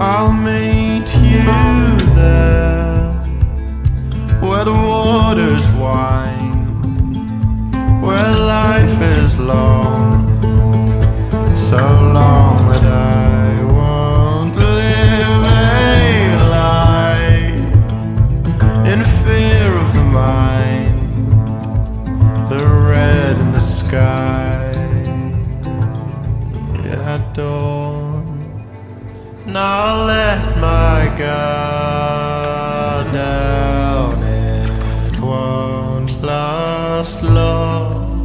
I'll meet you there where the waters wind, where life is long, so long that I won't live a life in fear of the mind, the red in the sky at dawn. Now let my guard down, it won't last long.